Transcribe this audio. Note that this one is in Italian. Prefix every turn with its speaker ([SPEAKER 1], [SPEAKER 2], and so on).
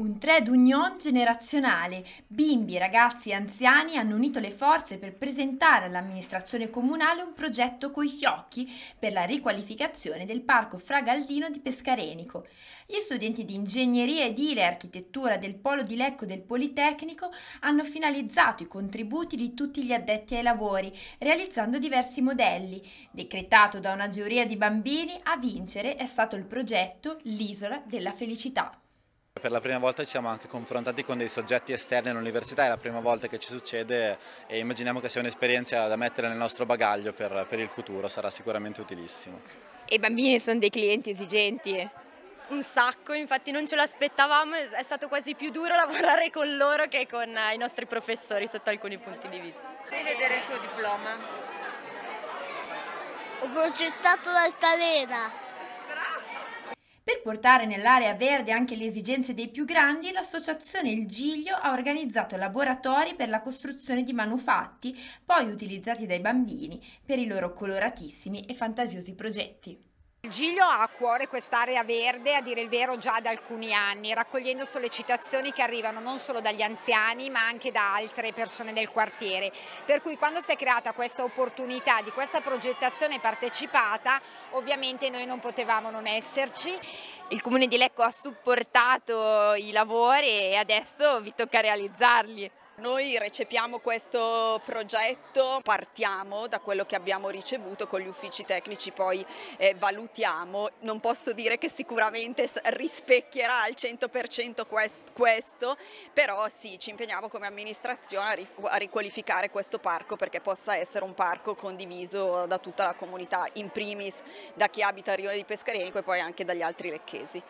[SPEAKER 1] Un trade union generazionale. Bimbi, ragazzi e anziani hanno unito le forze per presentare all'amministrazione comunale un progetto coi fiocchi per la riqualificazione del parco fragallino di Pescarenico. Gli studenti di ingegneria edile e architettura del Polo di Lecco del Politecnico hanno finalizzato i contributi di tutti gli addetti ai lavori, realizzando diversi modelli. Decretato da una giuria di bambini, a vincere è stato il progetto L'isola della felicità.
[SPEAKER 2] Per la prima volta ci siamo anche confrontati con dei soggetti esterni all'università, è la prima volta che ci succede e immaginiamo che sia un'esperienza da mettere nel nostro bagaglio per, per il futuro, sarà sicuramente utilissimo.
[SPEAKER 3] E i bambini sono dei clienti esigenti?
[SPEAKER 4] Un sacco, infatti non ce l'aspettavamo, è stato quasi più duro lavorare con loro che con i nostri professori sotto alcuni punti di vista.
[SPEAKER 5] Devi vedere il tuo diploma.
[SPEAKER 6] Ho progettato l'altalena.
[SPEAKER 1] Per portare nell'area verde anche le esigenze dei più grandi, l'associazione Il Giglio ha organizzato laboratori per la costruzione di manufatti, poi utilizzati dai bambini per i loro coloratissimi e fantasiosi progetti.
[SPEAKER 7] Il Giglio ha a cuore quest'area verde, a dire il vero, già da alcuni anni, raccogliendo sollecitazioni che arrivano non solo dagli anziani ma anche da altre persone del quartiere. Per cui quando si è creata questa opportunità di questa progettazione partecipata, ovviamente noi non potevamo non esserci.
[SPEAKER 3] Il Comune di Lecco ha supportato i lavori e adesso vi tocca realizzarli.
[SPEAKER 8] Noi recepiamo questo progetto, partiamo da quello che abbiamo ricevuto con gli uffici tecnici, poi eh, valutiamo, non posso dire che sicuramente rispecchierà al 100% quest questo, però sì, ci impegniamo come amministrazione a, ri a riqualificare questo parco perché possa essere un parco condiviso da tutta la comunità, in primis da chi abita a Rione di Pescarenico e poi anche dagli altri lecchesi.